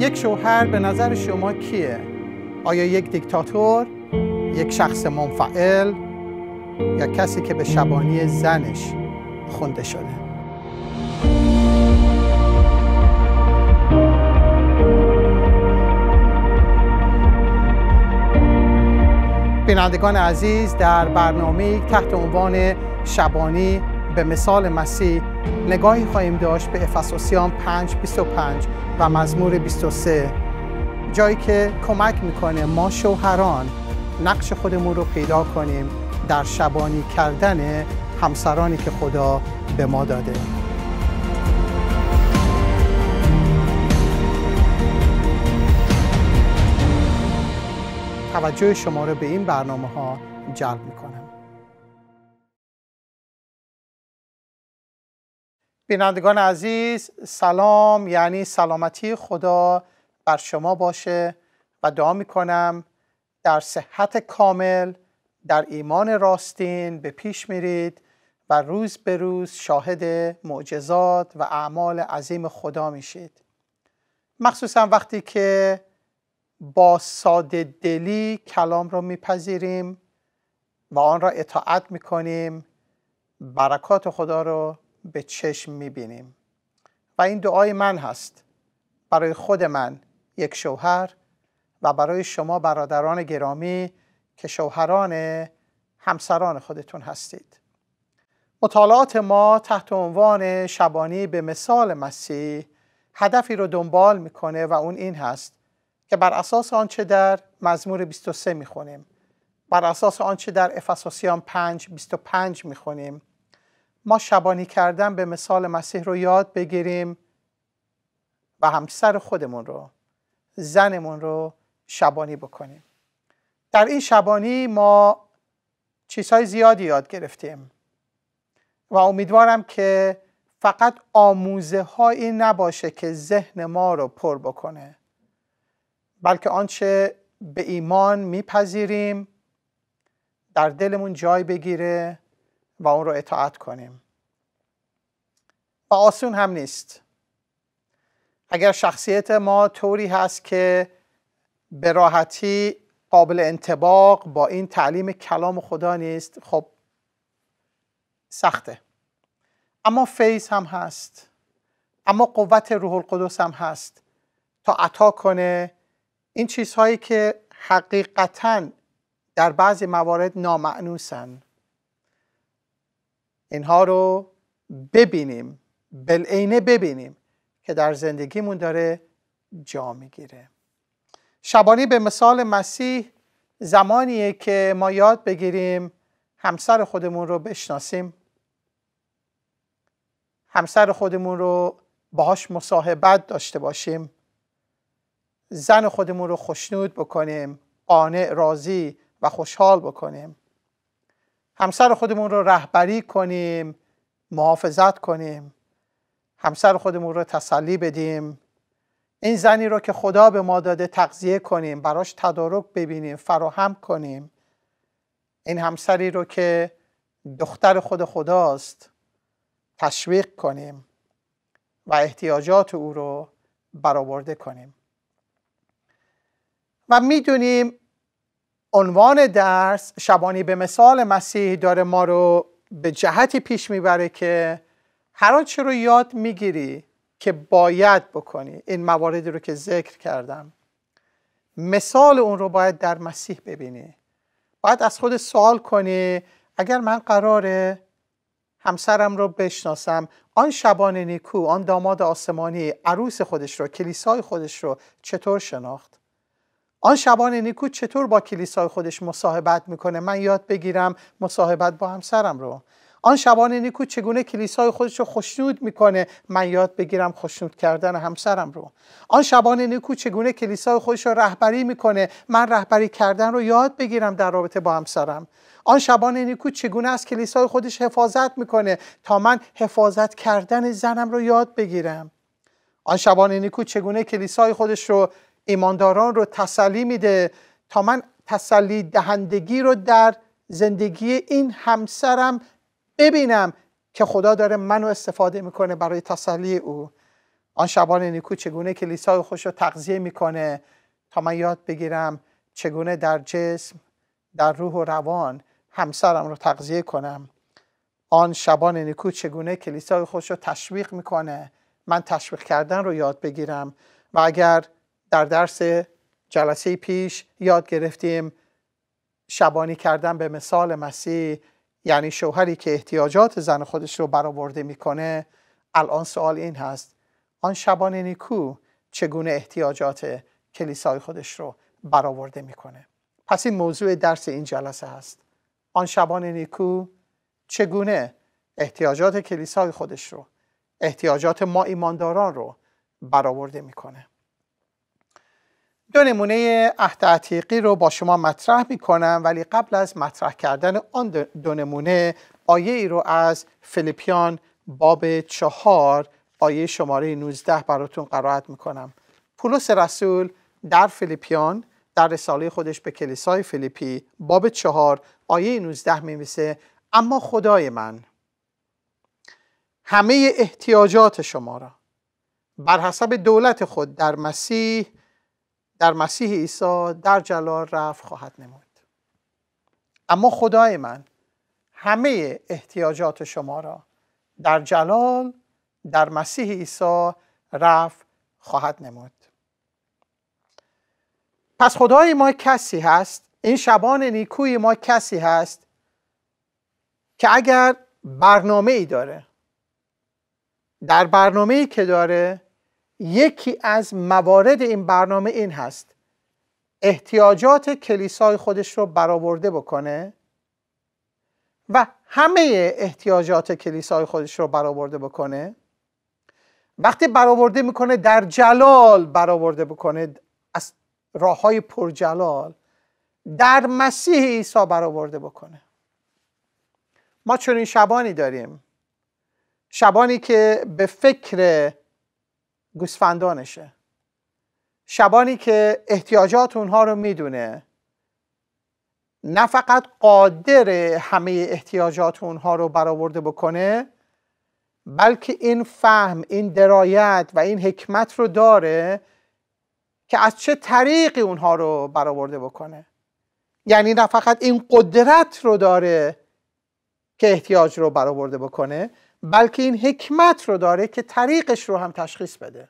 یک شوهر به نظر شما کیه؟ آیا یک دیکتاتور؟ یک شخص منفعل؟ یا کسی که به شبانی زنش خونده شده؟ بینندگان عزیز در برنامه تحت عنوان شبانی به مثال مسیح نگاهی خواهیم داشت به افسوسیان 5 25 و مزمور 23 جایی که کمک می‌کنه ما شوهران نقش خودمون رو پیدا کنیم در شبانی کردن همسرانی که خدا به ما داده. توجه شما رو به این برنامه ها جلب می‌کنم. بینندگان عزیز سلام یعنی سلامتی خدا بر شما باشه و دعا می‌کنم در صحت کامل در ایمان راستین به پیش میرید و روز به روز شاهد معجزات و اعمال عظیم خدا میشید. مخصوصا وقتی که با ساده دلی کلام را میپذیریم و آن را اطاعت می‌کنیم برکات خدا رو به چشم می‌بینیم. و این دعای من هست. برای خود من یک شوهر و برای شما برادران گرامی که شوهران همسران خودتون هستید. مطالعات ما تحت عنوان شبانی به مثال مسیح هدفی رو دنبال می‌کنه و اون این هست که بر اساس آنچه در مزمور 23 می‌خونیم. بر اساس آنچه در افساسیان 5 25 می‌خونیم. ما شبانی کردن به مثال مسیح رو یاد بگیریم و همسر خودمون رو زنمون رو شبانی بکنیم. در این شبانی ما چیزهای زیادی یاد گرفتیم و امیدوارم که فقط آموزه هایی نباشه که ذهن ما رو پر بکنه بلکه آنچه به ایمان میپذیریم در دلمون جای بگیره و اون رو اطاعت کنیم. و آسون هم نیست. اگر شخصیت ما طوری هست که به راحتی قابل انتباق با این تعلیم کلام خدا نیست خب سخته. اما فیض هم هست. اما قوت روح القدس هم هست تا عطا کنه این چیزهایی که حقیقتا در بعضی موارد نامعنوسن. اینها رو ببینیم بالعینه ببینیم که در زندگیمون داره جا می‌گیره. شبانی به مثال مسیح زمانیه که ما یاد بگیریم همسر خودمون رو بشناسیم. همسر خودمون رو باهاش مصاحبت داشته باشیم. زن خودمون رو خوشنود بکنیم قانع راضی و خوشحال بکنیم. همسر خودمون رو رهبری کنیم محافظت کنیم همسر خودمون رو تسلی بدیم. این زنی رو که خدا به ما داده تغذیه کنیم براش تدارک ببینیم فراهم کنیم. این همسری رو که دختر خود خداست تشویق کنیم و احتیاجات او رو برآورده کنیم. و می‌دونیم عنوان درس شبانی به مثال مسیح داره ما رو به جهتی پیش می‌بره که هر آنچه رو یاد می‌گیری که باید بکنی. این مواردی رو که ذکر کردم. مثال اون رو باید در مسیح ببینی. باید از خود سوال کنی اگر من قراره همسرم رو بشناسم آن شبان نیکو آن داماد آسمانی عروس خودش رو کلیسای خودش رو چطور شناخت؟ آن شبان نیکو چطور با کلیسای خودش مصاحبت می‌کنه؟ من یاد بگیرم مصاحبت با همسرم رو. آن شبان نیکو چگونه کلیسای خودش رو خوشنود می‌کنه؟ من یاد بگیرم خوشنود کردن همسرم رو. آن شبان نیکو چگونه کلیسای خودش رو رهبری می‌کنه؟ من رهبری کردن رو یاد بگیرم در رابطه با همسرم. آن شبان نیکو چگونه از کلیسای خودش حفاظت می‌کنه؟ تا من حفاظت کردن زنم رو یاد بگیرم. آن شبان نیکو چگونه کلیسای خودش رو ایمانداران رو تسلی میده تا من تسلی دهندگی رو در زندگی این همسرم ببینم که خدا داره منو استفاده می‌کنه برای تسلی او. آن شبان نیکو چگونه کلیسای خوش رو تغذیه می‌کنه تا من یاد بگیرم چگونه در جسم در روح و روان همسرم رو تغذیه کنم. آن شبان نیکو چگونه کلیسای خوش رو تشویق می‌کنه؟ من تشویق کردن رو یاد بگیرم. و اگر در درس جلسه پیش یاد گرفتیم شبانی کردن به مثال مسیح یعنی شوهری که احتیاجات زن خودش رو برآورده می‌کنه. الان سوال این هست آن شبان نیکو چگونه احتیاجات کلیسای خودش رو برآورده می‌کنه؟ پس این موضوع درس این جلسه هست. آن شبان نیکو چگونه احتیاجات کلیسای خودش رو احتیاجات ما ایمانداران رو برآورده می‌کنه؟ دو نمونه عهد رو با شما مطرح می‌کنم ولی قبل از مطرح کردن آن دو نمونه آیه ای رو از فیلیپیان باب چهار آیه شماره 19 براتون قرائت می‌کنم. پولس رسول در فیلیپیان در رساله خودش به کلیسای فیلیپی باب چهار آیه 19 میمیسه اما خدای من همه احتیاجات شما را بر حسب دولت خود در مسیح در مسیح عیسی در جلال رفت خواهد نمود. اما خدای من همه احتیاجات شما را در جلال در مسیح عیسی رفت خواهد نمود. پس خدای ما کسی هست این شبان نیکوی ما کسی هست که اگر برنامه ای داره در برنامه ای که داره یکی از موارد این برنامه این هست. احتیاجات کلیسای خودش رو برآورده بکنه و همه احتیاجات کلیسای خودش رو برآورده بکنه. وقتی برآورده می‌کنه در جلال برآورده بکنه از راه های پرجلال در مسیح عیسی برآورده بکنه. ما چنین شبانی داریم. شبانی که به فکر گوسفندانشه. شبانی که احتیاجات اونها رو می‌دونه نه فقط قادر همه احتیاجات اونها رو برآورده بکنه بلکه این فهم این درایت و این حکمت رو داره که از چه طریقی اونها رو برآورده بکنه. یعنی نه فقط این قدرت رو داره که احتیاج رو برآورده بکنه بلکه این حکمت رو داره که طریقش رو هم تشخیص بده.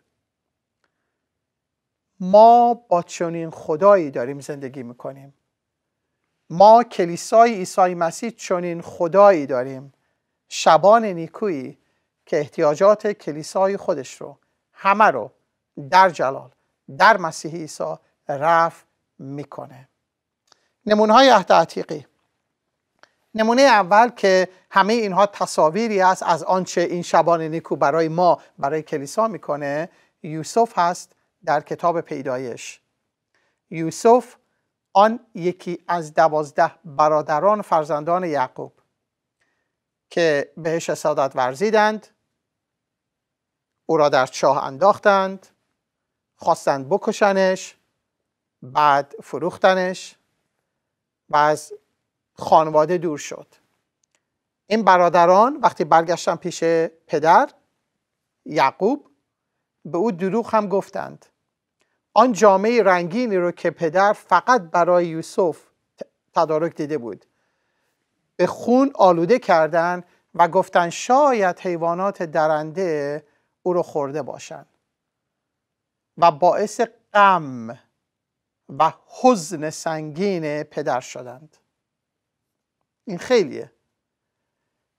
ما با چنین خدایی داریم زندگی می‌کنیم. ما کلیسای عیسی مسیح چنین خدایی داریم. شبان نیکویی که احتیاجات کلیسای خودش رو همه رو در جلال در مسیح عیسی رفع می‌کنه. نمونه های عهد عتیقی. نمونه اول که همه اینها تصاویری است از آنچه این شبان نیکو برای ما برای کلیسا می‌کنه. یوسف هست در کتاب پیدایش. یوسف آن یکی از دوازده برادران فرزندان یعقوب که بهش حسادت ورزیدند او را در چاه انداختند خواستند بکشنش بعد فروختنش و از خانواده دور شد. این برادران وقتی برگشتن پیش پدر یعقوب به او دروغ هم گفتند. آن جامعه رنگینی رو که پدر فقط برای یوسف تدارک دیده بود به خون آلوده کردند و گفتند شاید حیوانات درنده او رو خورده باشند. و باعث غم و حزن سنگین پدر شدند. این خیلیه.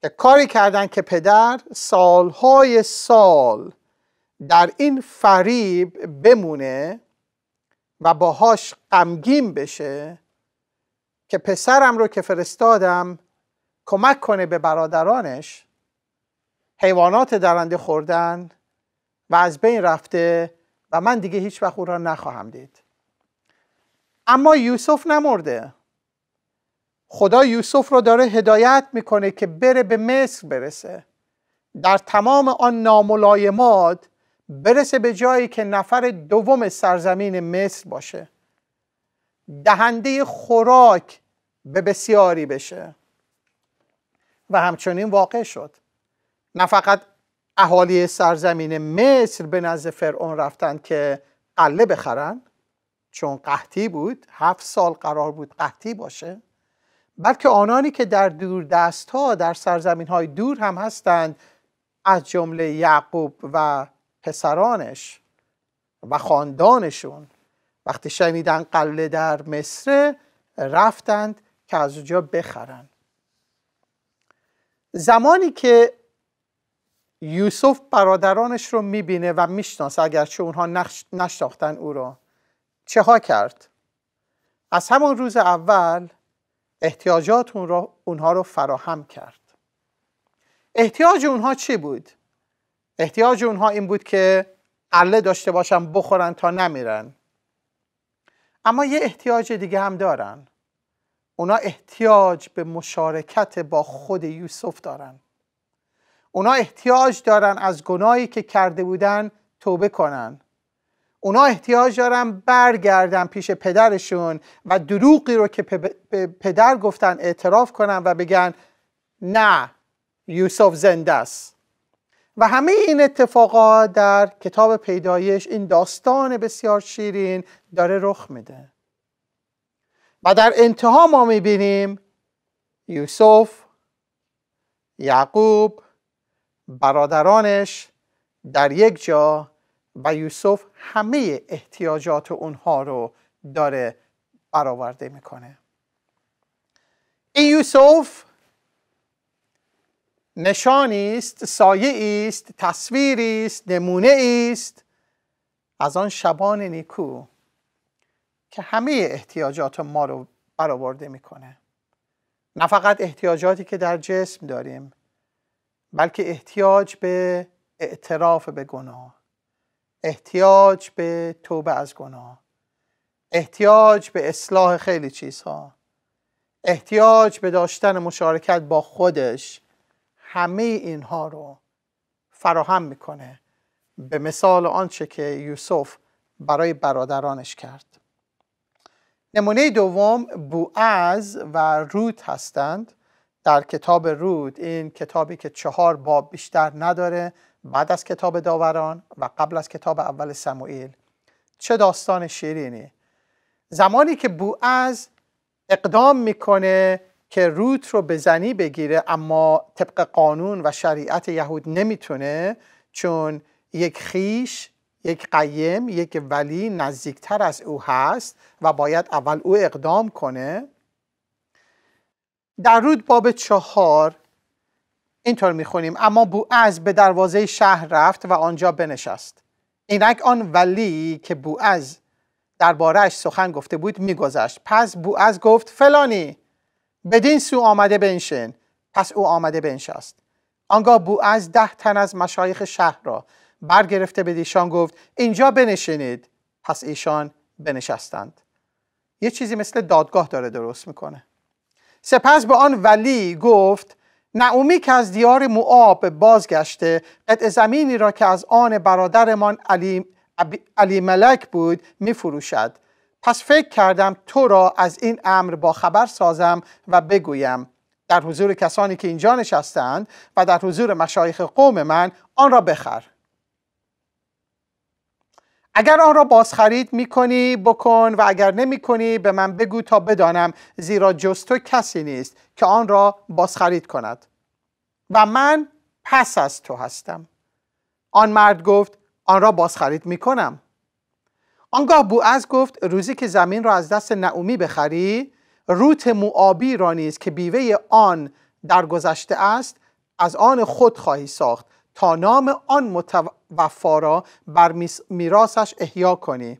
که کاری کردن که پدر سالهای سال در این فریب بمونه و باهاش غمگین بشه که پسرم رو که فرستادم کمک کنه به برادرانش حیوانات درنده خوردن و از بین رفته و من دیگه هیچ وقت او را نخواهم دید. اما یوسف نمرده. خدا یوسف رو داره هدایت می‌کنه که بره به مصر برسه. در تمام آن ناملایمات برسه به جایی که نفر دوم سرزمین مصر باشه. دهنده خوراک به بسیاری بشه. و همچنین واقع شد. نه فقط اهالی سرزمین مصر به نزد فرعون رفتند که قله بخرن چون قحطی بود هفت سال قرار بود قحطی باشه. بلکه آنانی که در دور دست ها در سرزمین های دور هم هستند از جمله یعقوب و پسرانش و خاندانشون وقتی شنیدن قله در مصر رفتند که از اونجا بخرن زمانی که یوسف برادرانش رو می‌بینه و می‌شناسه اگرچه اونها نشناختن او رو چه ها کرد؟ از همون روز اول احتیاجات اون رو اونها رو فراهم کرد. احتیاج اونها چی بود؟ احتیاج اونها این بود که قله داشته باشن بخورن تا نمیرن. اما یه احتیاج دیگه هم دارن. اونا احتیاج به مشارکت با خود یوسف دارن. اونا احتیاج دارن از گناهی که کرده بودن توبه کنن. اونا احتیاج دارن برگردن پیش پدرشون و دروغی رو که پدر گفتن اعتراف کنن و بگن نه یوسف زنده است. و همه این اتفاقات در کتاب پیدایش این داستان بسیار شیرین داره رخ میده. و در انتها ما می‌بینیم یوسف یعقوب برادرانش در یک جا و یوسف همه احتیاجات اونها رو داره برآورده می‌کنه. این یوسف نشانی است سایه است تصویری است نمونه است از آن شبان نیکو که همه احتیاجات ما رو برآورده می‌کنه. نه فقط احتیاجاتی که در جسم داریم بلکه احتیاج به اعتراف به گناه. احتیاج به توبه از گناه. احتیاج به اصلاح خیلی چیزها. احتیاج به داشتن مشارکت با خودش. همه اینها رو فراهم می‌کنه. به مثال آنچه که یوسف برای برادرانش کرد. نمونه دوم بوعز و رود هستند. در کتاب رود این کتابی که چهار باب بیشتر نداره بعد از کتاب داوران و قبل از کتاب اول سموئیل چه داستان شیرینی. زمانی که بوعز اقدام می‌کنه که روت رو به زنی بگیره اما طبق قانون و شریعت یهود نمی‌تونه چون یک خیش یک قیم یک ولی نزدیکتر از او هست و باید اول او اقدام کنه. در رود باب چهار اینطور می‌خونیم. اما بوعز به دروازه شهر رفت و آنجا بنشست. اینک آن ولی که بوعز دربارهش سخن گفته بود میگذشت. پس بوعز گفت فلانی بدین سو آمده بنشین. پس او آمده بنشست. آنگاه بوعز ده تن از مشایخ شهر را برگرفته به دیشان گفت اینجا بنشینید. پس ایشان بنشستند. یه چیزی مثل دادگاه داره درست می‌کنه. سپس به آن ولی گفت نعومی که از دیار معاب بازگشته قطع زمینی را که از آن برادرمان علی, علی ملک بود میفروشد. پس فکر کردم تو را از این امر با خبر سازم و بگویم. در حضور کسانی که اینجا نشستند و در حضور مشایخ قوم من آن را بخر. اگر آن را بازخرید می‌کنی بکن و اگر نمی‌کنی به من بگو تا بدانم زیرا جز تو کسی نیست که آن را بازخرید کند. و من پس از تو هستم. آن مرد گفت آن را بازخرید می‌کنم. آنگاه بوعز گفت روزی که زمین را از دست نعومی بخری روت معابی را نیز که بیوه آن در گذشته است از آن خود خواهی ساخت. تا نام آن متوفا را بر میراثش احیا کنی.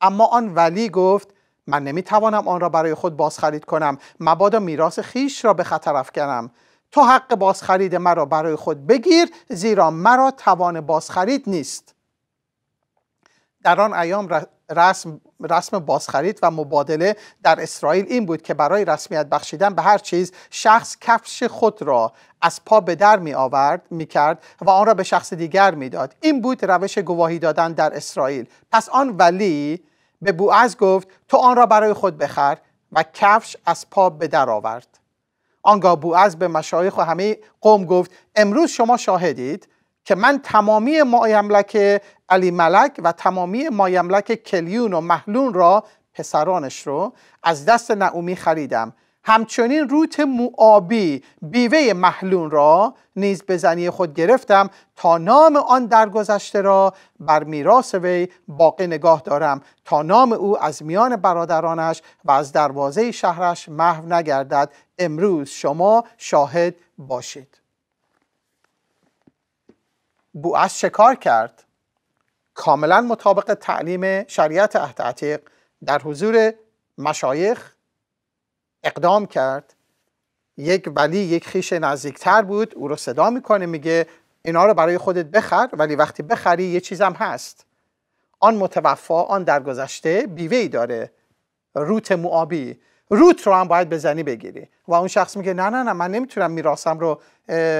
اما آن ولی گفت من نمی‌توانم آن را برای خود بازخرید کنم. مبادا میراث خیش را به خطر افکنم. تو حق بازخرید مرا برای خود بگیر زیرا مرا توان بازخرید نیست. در آن ایام رسم, رسم بازخرید و مبادله در اسرائیل این بود که برای رسمیت بخشیدن به هر چیز شخص کفش خود را از پا به در می آورد می کرد و آن را به شخص دیگر می داد. این بود روش گواهی دادن در اسرائیل پس آن ولی به بوعز گفت تو آن را برای خود بخر و کفش از پا به در آورد آنگاه بوعز به مشایخ و همه قوم گفت امروز شما شاهدید که من تمامی مایملک علی ملک و تمامی مایملک کلیون و محلون را پسرانش رو از دست نعومی خریدم. همچنین روت موآبی بیوه محلون را نیز به زنی خود گرفتم تا نام آن درگذشته را بر میراث وی باقی نگاه دارم تا نام او از میان برادرانش و از دروازه شهرش محو نگردد. امروز شما شاهد باشید. از چه کار کرد؟ کاملا مطابق تعلیم شریعت عهد در حضور مشایخ اقدام کرد. یک ولی یک خیش نزدیکتر بود. او رو صدا می‌کنه میگه اینا رو برای خودت بخر ولی وقتی بخری یه چیزم هست. آن متوفا آن درگذشته بیوه داره. روت موابی روت رو هم باید بزنی بگیری. و اون شخص میگه نه نه نه من نمی‌تونم میراسم رو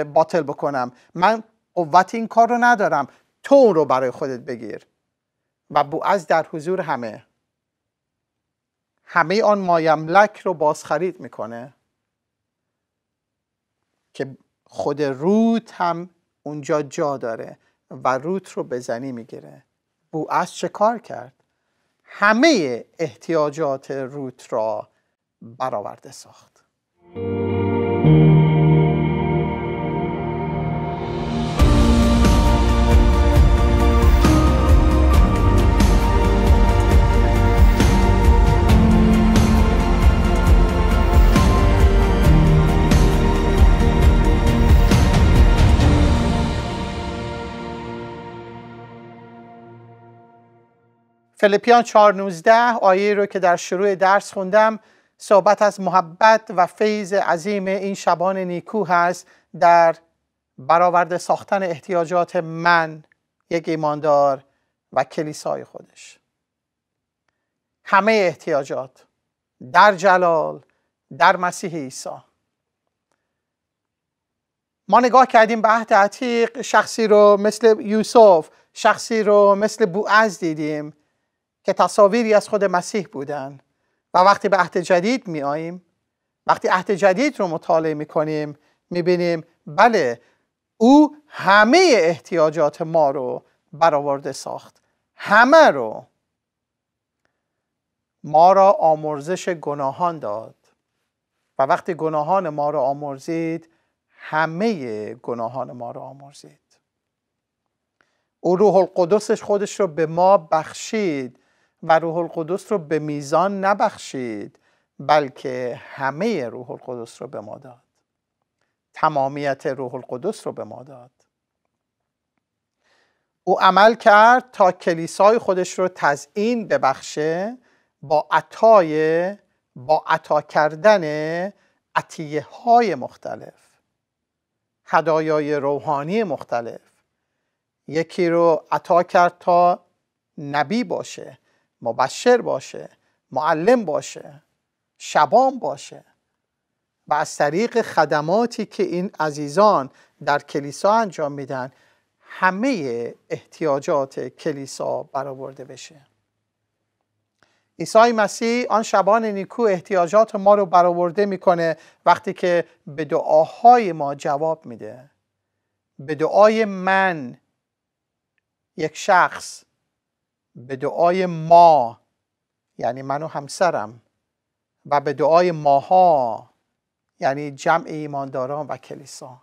باطل بکنم. من قوت این کار رو ندارم. تو اون رو برای خودت بگیر. و از در حضور همه. همه آن مایملک رو بازخرید می‌کنه. که خود روت هم اونجا جا داره و روت رو بزنی می‌گیره. از چه کار کرد؟ همه احتیاجات روت را برآورده ساخت. فلیپیان 4:19 آیه رو که در شروع درس خوندم صحبت از محبت و فیض عظیم این شبان نیکو هست در برآورده ساختن احتیاجات من یک ایماندار و کلیسای خودش. همه احتیاجات در جلال در مسیح عیسی. ما نگاه کردیم به عهد عتیق شخصی رو مثل یوسف شخصی رو مثل بوعز دیدیم. که تصاویری از خود مسیح بودن. و وقتی به عهد جدید می آییم وقتی عهد جدید رو مطالعه می کنیم می بینیم بله او همه احتیاجات ما رو برآورده ساخت. همه رو. ما را آمرزش گناهان داد. و وقتی گناهان ما را آمرزید همه گناهان ما را آمرزید. او روح القدسش خودش رو به ما بخشید. و روح القدس رو به میزان نبخشید بلکه همه روح القدس رو به ما داد. تمامیت روح القدس رو به ما داد. او عمل کرد تا کلیسای خودش رو تزئین ببخشه با عطای با عطا کردن عطیه های مختلف هدایای روحانی مختلف. یکی رو عطا کرد تا نبی باشه. مبشر باشه معلم باشه شبان باشه. و از طریق خدماتی که این عزیزان در کلیسا انجام میدن همه احتیاجات کلیسا برآورده بشه. عیسی مسیح آن شبان نیکو احتیاجات ما رو برآورده می‌کنه وقتی که به دعاهای ما جواب میده. به دعای من یک شخص به دعای ما یعنی من و همسرم و به دعای ماها یعنی جمع ایمانداران و کلیسا.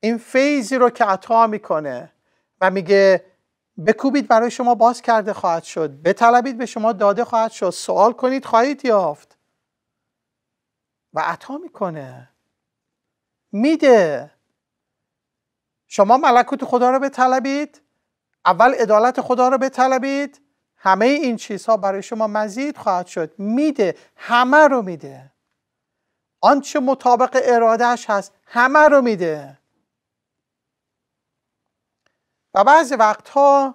این فیضی رو که عطا می‌کنه و میگه بکوبید برای شما باز کرده خواهد شد بطلبید به شما داده خواهد شد سوال کنید خواهید یافت. و عطا می‌کنه. میده. شما ملکوت خدا رو بطلبید؟ اول عدالت خدا رو بطلبید. همه این چیزها برای شما مزید خواهد شد. میده. همه رو میده. آنچه مطابق ارادهش هست همه رو میده. و بعضی وقتها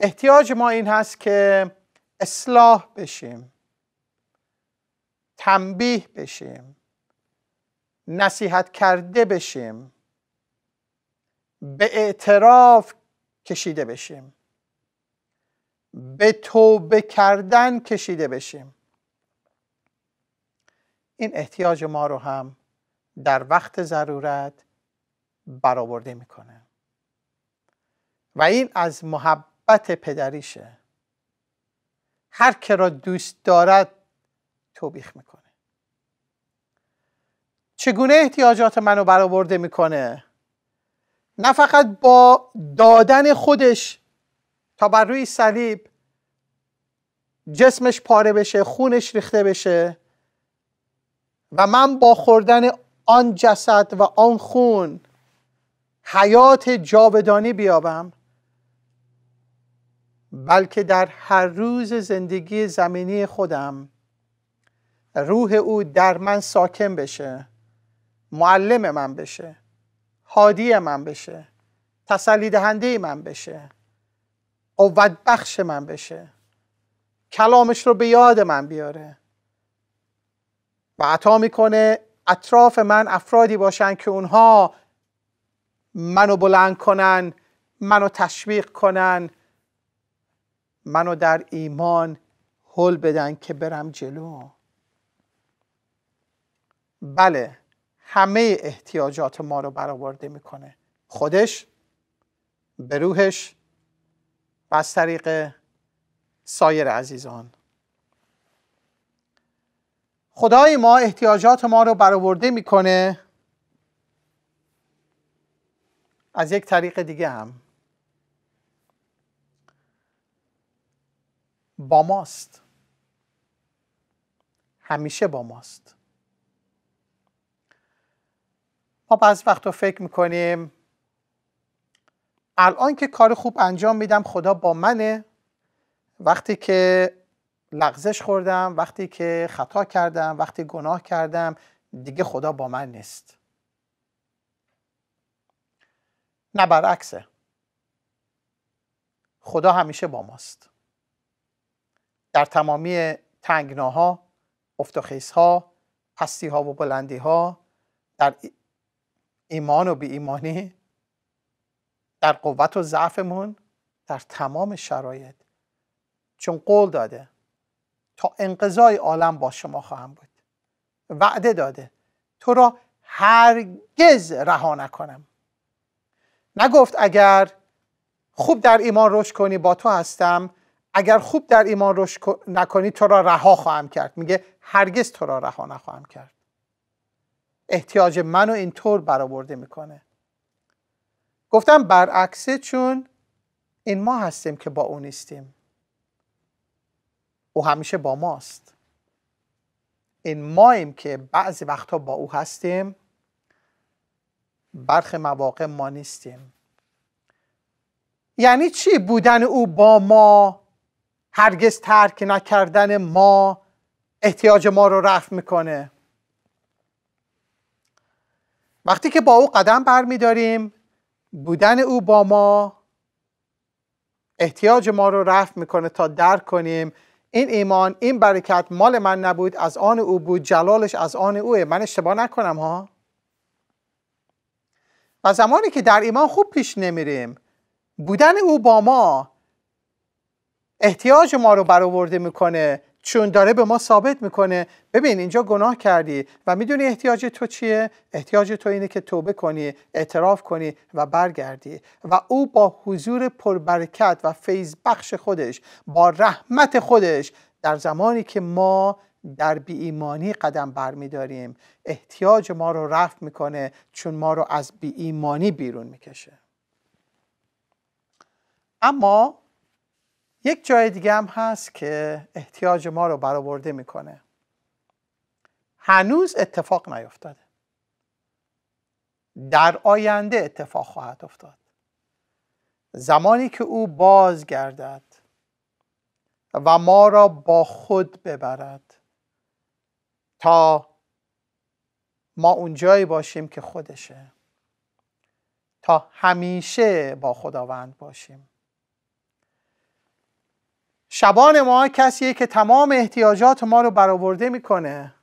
احتیاج ما این هست که اصلاح بشیم. تنبیه بشیم. نصیحت کرده بشیم. به اعتراف کشیده بشیم. به توبه کردن کشیده بشیم. این احتیاج ما رو هم در وقت ضرورت برآورده می‌کنه. و این از محبت پدریشه. هر که را دوست دارد توبیخ می‌کنه. چگونه احتیاجات منو برآورده می‌کنه؟ نه فقط با دادن خودش تا بر روی صلیب جسمش پاره بشه خونش ریخته بشه و من با خوردن آن جسد و آن خون حیات جاودانی بیابم بلکه در هر روز زندگی زمینی خودم روح او در من ساکن بشه معلم من بشه. هادی من بشه تسلی دهنده من بشه قوت بخش من بشه کلامش رو به یاد من بیاره. و عطا می‌کنه اطراف من افرادی باشن که اونها منو بلند کنن منو تشویق کنن منو در ایمان حل بدن که برم جلو. بله. همه احتیاجات ما رو برآورده می‌کنه. خودش به روحش و از طریق سایر عزیزان. خدای ما احتیاجات ما رو برآورده می‌کنه از یک طریق دیگه هم. با ماست. همیشه با ماست. ما بعض وقت فکر می‌کنیم الان که کار خوب انجام میدم خدا با منه. وقتی که لغزش خوردم وقتی که خطا کردم وقتی گناه کردم دیگه خدا با من نیست. نه برعکسه. خدا همیشه با ماست. در تمامی تنگناها افتخیصها پستی ها و بلندی ها در ایمان و بی ایمانی در قوت و ضعفمون در تمام شرایط. چون قول داده تا انقضای عالم با شما خواهم بود. وعده داده تو را هرگز رها نکنم. نگفت اگر خوب در ایمان رشد کنی با تو هستم. اگر خوب در ایمان رشد نکنی تو را رها خواهم کرد. میگه هرگز تو را رها نخواهم کرد. احتیاج منو اینطور برآورده می‌کنه. گفتم برعکسه چون این ما هستیم که با او نیستیم. او همیشه با ماست. این ماییم که بعضی وقتها با او هستیم برخ مواقع ما نیستیم. یعنی چی؟ بودن او با ما هرگز ترک نکردن ما احتیاج ما رو رفع می‌کنه. وقتی که با او قدم برمیداریم بودن او با ما احتیاج ما رو رفع می‌کنه تا درک کنیم. این ایمان این برکت مال من نبود از آن او بود جلالش از آن اوه. من اشتباه نکنم ها. و زمانی که در ایمان خوب پیش نمیریم بودن او با ما احتیاج ما رو برآورده می‌کنه. چون داره به ما ثابت می‌کنه ببین اینجا گناه کردی و می‌دونی احتیاج تو چیه؟ احتیاج تو اینه که توبه کنی اعتراف کنی و برگردی. و او با حضور پربرکت و فیض بخش خودش با رحمت خودش در زمانی که ما در بی ایمانی قدم برمیداریم احتیاج ما رو رفع می‌کنه چون ما رو از بی ایمانی بیرون می‌کشه. اما یک جای دیگه هم هست که احتیاج ما رو برآورده می‌کنه. هنوز اتفاق نیفتاده در آینده اتفاق خواهد افتاد. زمانی که او بازگردد و ما را با خود ببرد تا ما اونجایی باشیم که خودشه تا همیشه با خداوند باشیم. شبان ما کسیه که تمام احتیاجات ما رو برآورده می‌کنه.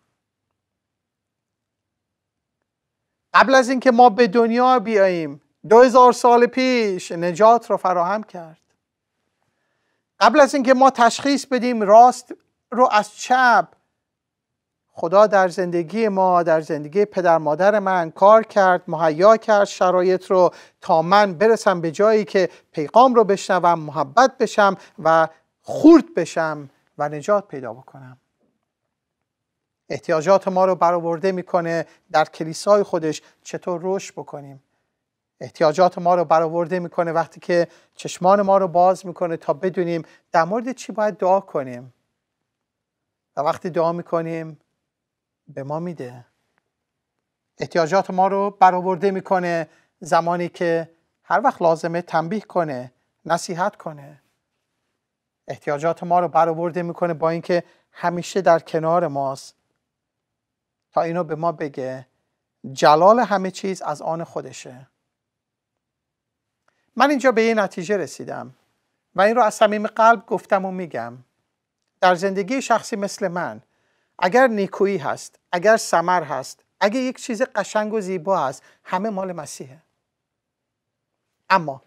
قبل از اینکه ما به دنیا بیاییم دو هزار سال پیش نجات رو فراهم کرد. قبل از اینکه ما تشخیص بدیم راست رو از چپ خدا در زندگی ما در زندگی پدر مادر من کار کرد مهیا کرد شرایط رو تا من برسم به جایی که پیغام رو بشنوم محبت بشم و خورد بشم و نجات پیدا بکنم. احتیاجات ما رو برآورده می‌کنه در کلیسای خودش چطور رشد بکنیم. احتیاجات ما رو برآورده می‌کنه وقتی که چشمان ما رو باز می‌کنه تا بدونیم در مورد چی باید دعا کنیم. و وقتی دعا می‌کنیم به ما میده. احتیاجات ما رو برآورده می‌کنه زمانی که هر وقت لازمه تنبیه کنه نصیحت کنه. احتیاجات ما رو برآورده می‌کنه با اینکه همیشه در کنار ماست. تا اینو به ما بگه جلال همه چیز از آن خودشه. من اینجا به یه نتیجه رسیدم و این رو از صمیم قلب گفتم و میگم. در زندگی شخصی مثل من اگر نیکویی هست اگر سمر هست اگر یک چیز قشنگ و زیبا هست همه مال مسیحه. اما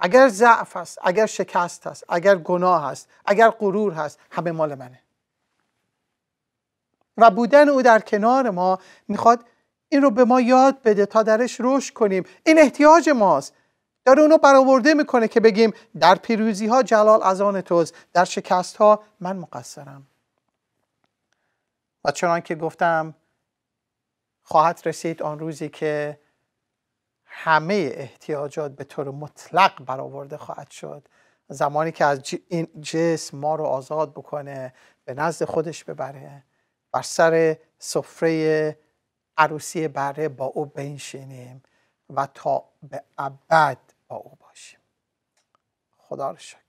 اگر ضعف هست اگر شکست هست اگر گناه هست اگر غرور هست همه مال منه. و بودن او در کنار ما می‌خواد این رو به ما یاد بده تا درش رشد کنیم. این احتیاج ماست. داره اونو برآورده می‌کنه که بگیم در پیروزی ها جلال از آن توست در شکست ها من مقصرم. و چنان که گفتم خواهد رسید آن روزی که همه احتیاجات به طور مطلق برآورده خواهد شد. زمانی که از این جسم ما رو آزاد بکنه به نزد خودش ببره. بر سر سفره عروسی بره با او بنشینیم و تا به ابد با او باشیم. خدا رو شکر.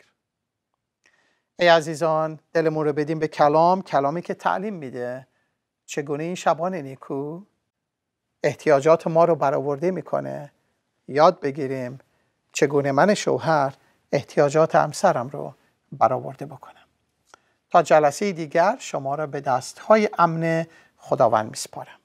ای عزیزان دلمون رو بدیم به کلام. کلامی که تعلیم میده. چگونه این شبان نیکو؟ احتیاجات ما رو برآورده می‌کنه. یاد بگیریم چگونه من شوهر احتیاجات همسرم رو برآورده بکنم. تا جلسه دیگر شما را به دستهای امن خداوند میسپارم.